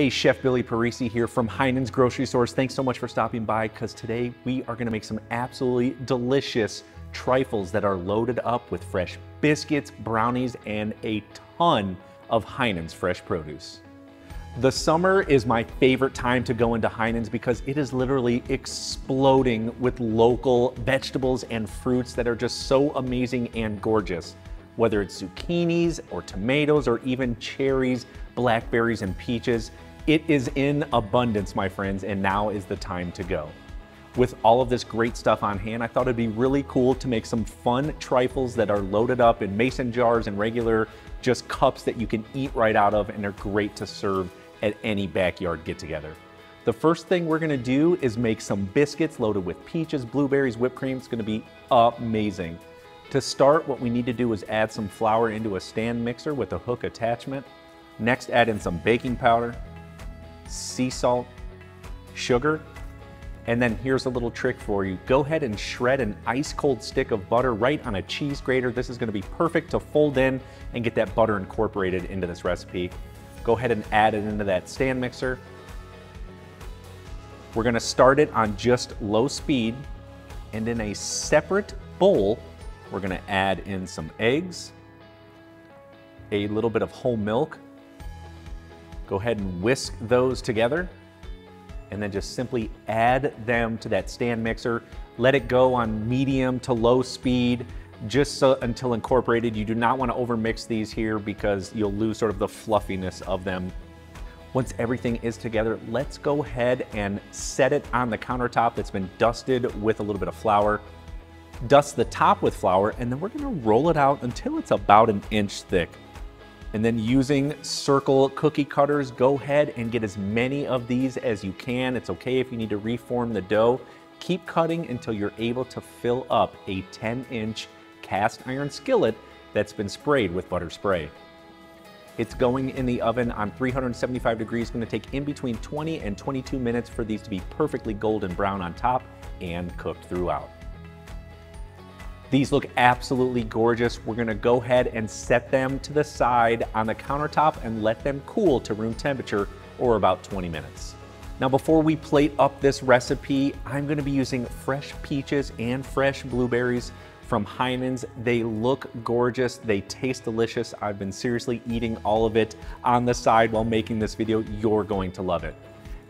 Hey, Chef Billy Parisi here from Heinen's Grocery Stores. Thanks so much for stopping by because today we are gonna make some absolutely delicious trifles that are loaded up with fresh biscuits, brownies, and a ton of Heinen's fresh produce. The summer is my favorite time to go into Heinen's because it is literally exploding with local vegetables and fruits that are just so amazing and gorgeous. Whether it's zucchinis or tomatoes or even cherries, blackberries, and peaches, it is in abundance, my friends, and now is the time to go. With all of this great stuff on hand, I thought it'd be really cool to make some fun trifles that are loaded up in mason jars and regular just cups that you can eat right out of and they're great to serve at any backyard get together. The first thing we're gonna do is make some biscuits loaded with peaches, blueberries, whipped cream. It's gonna be amazing. To start, what we need to do is add some flour into a stand mixer with a hook attachment. Next, add in some baking powder, sea salt, sugar, and then here's a little trick for you. Go ahead and shred an ice cold stick of butter right on a cheese grater. This is gonna be perfect to fold in and get that butter incorporated into this recipe. Go ahead and add it into that stand mixer. We're gonna start it on just low speed and in a separate bowl, we're gonna add in some eggs, a little bit of whole milk. Go ahead and whisk those together and then just simply add them to that stand mixer. Let it go on medium to low speed just so, until incorporated. You do not want to overmix these here because you'll lose sort of the fluffiness of them. Once everything is together, let's go ahead and set it on the countertop that's been dusted with a little bit of flour. Dust the top with flour, and then we're gonna roll it out until it's about an inch thick. And then using circle cookie cutters, go ahead and get as many of these as you can. It's okay if you need to reform the dough. Keep cutting until you're able to fill up a 10 inch cast iron skillet that's been sprayed with butter spray. It's going in the oven on 375 degrees. Gonna take in between 20 and 22 minutes for these to be perfectly golden brown on top and cooked throughout. These look absolutely gorgeous. We're gonna go ahead and set them to the side on the countertop and let them cool to room temperature or about 20 minutes. Now before we plate up this recipe, I'm gonna be using fresh peaches and fresh blueberries from Heinen's. They look gorgeous. They taste delicious. I've been seriously eating all of it on the side while making this video. You're going to love it.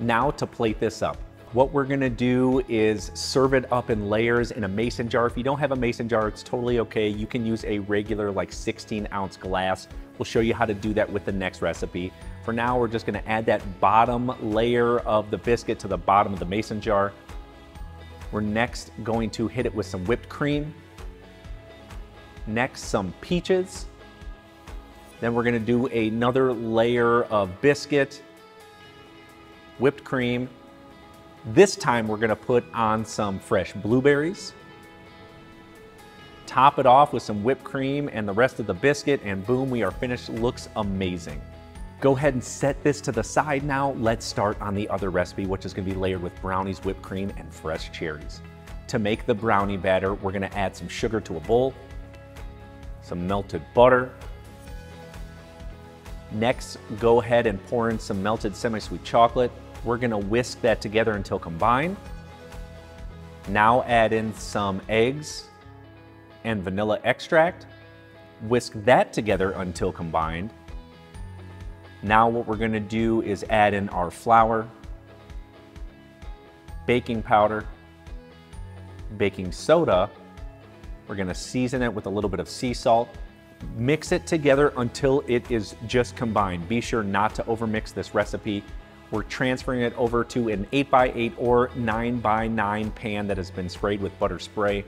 Now to plate this up. What we're gonna do is serve it up in layers in a mason jar. If you don't have a mason jar, it's totally okay. You can use a regular like 16 ounce glass. We'll show you how to do that with the next recipe. For now, we're just gonna add that bottom layer of the biscuit to the bottom of the mason jar. We're next going to hit it with some whipped cream. Next, some peaches. Then we're gonna do another layer of biscuit, whipped cream. This time we're gonna put on some fresh blueberries. Top it off with some whipped cream and the rest of the biscuit and boom, we are finished. Looks amazing. Go ahead and set this to the side now. Let's start on the other recipe, which is gonna be layered with brownies, whipped cream, and fresh cherries. To make the brownie batter, we're gonna add some sugar to a bowl, some melted butter. Next, go ahead and pour in some melted semi-sweet chocolate. We're gonna whisk that together until combined. Now add in some eggs and vanilla extract. Whisk that together until combined. Now what we're gonna do is add in our flour, baking powder, baking soda, we're gonna season it with a little bit of sea salt. Mix it together until it is just combined. Be sure not to overmix this recipe. We're transferring it over to an 8x8 or 9x9 pan that has been sprayed with butter spray.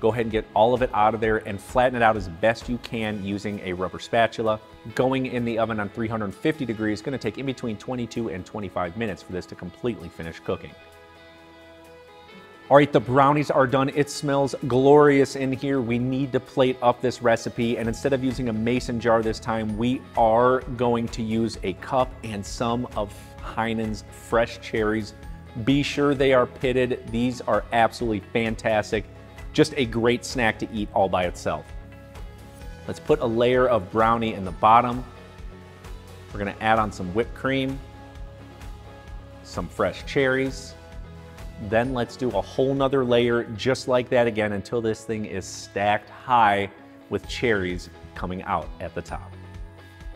Go ahead and get all of it out of there and flatten it out as best you can using a rubber spatula. Going in the oven on 350 degrees is gonna take in between 22 and 25 minutes for this to completely finish cooking. All right, the brownies are done. It smells glorious in here. We need to plate up this recipe. And instead of using a mason jar this time, we are going to use a cup and some of Heinen's fresh cherries. Be sure they are pitted. These are absolutely fantastic. Just a great snack to eat all by itself. Let's put a layer of brownie in the bottom. We're gonna add on some whipped cream. some fresh cherries. Then let's do a whole nother layer just like that again until this thing is stacked high with cherries coming out at the top.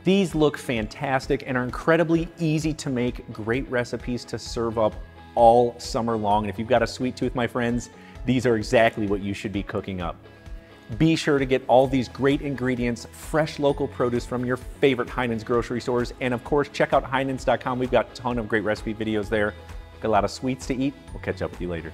These look fantastic and are incredibly easy to make, great recipes to serve up all summer long. And if you've got a sweet tooth, my friends, these are exactly what you should be cooking up. Be sure to get all these great ingredients, fresh local produce from your favorite Heinen's grocery stores. And of course, check out Heinen's.com. We've got a ton of great recipe videos there. Got a lot of sweets to eat. We'll catch up with you later.